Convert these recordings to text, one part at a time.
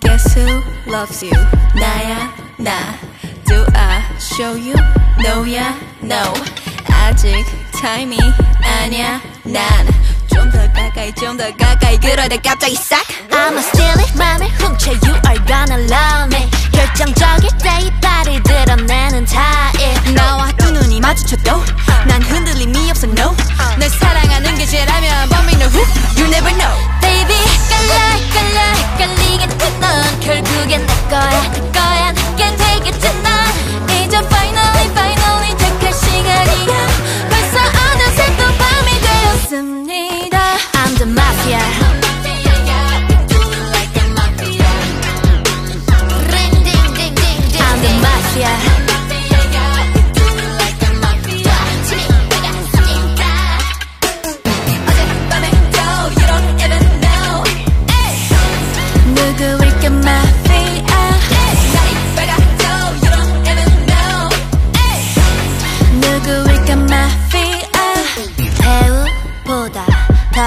Guess who loves you? 나야 나. Do I show you? No야 no. 아직 타임이 아니야 난 좀 더 가까이 좀 더 가까이. 그러다 갑자기 싹. I'ma steal it. 맘을 훔쳐 You are gonna love me. 결정적일 때이 발을 드러내는 타입. 나와 두 눈이 마주쳐도 난 흔들림이 없어 no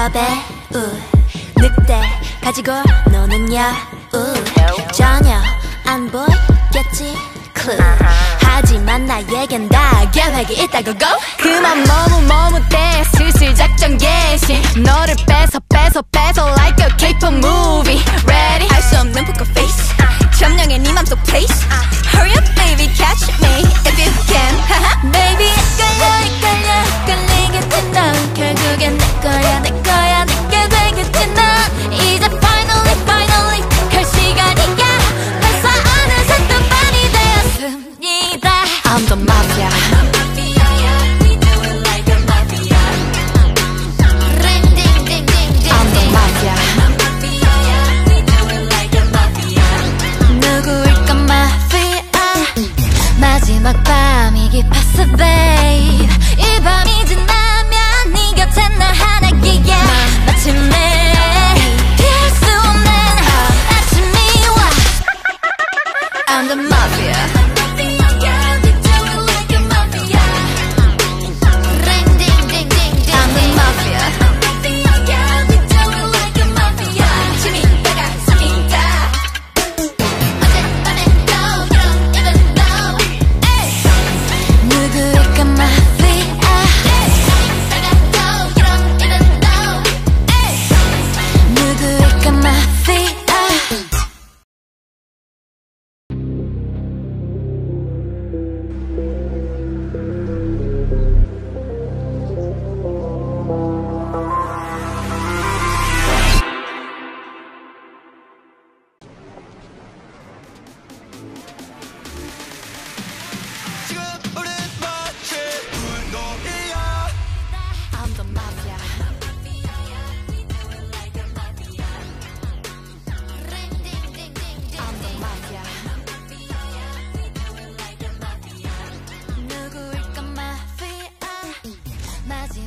더 배우. 늑대 가지고 노는 여우. 전혀 안 보이겠지 clue 하지만 나에겐 다 계획이 있다고 go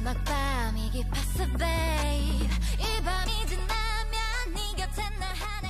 막 밤이 깊었어 babe. 이 밤이 지나면 네 곁에 나 하나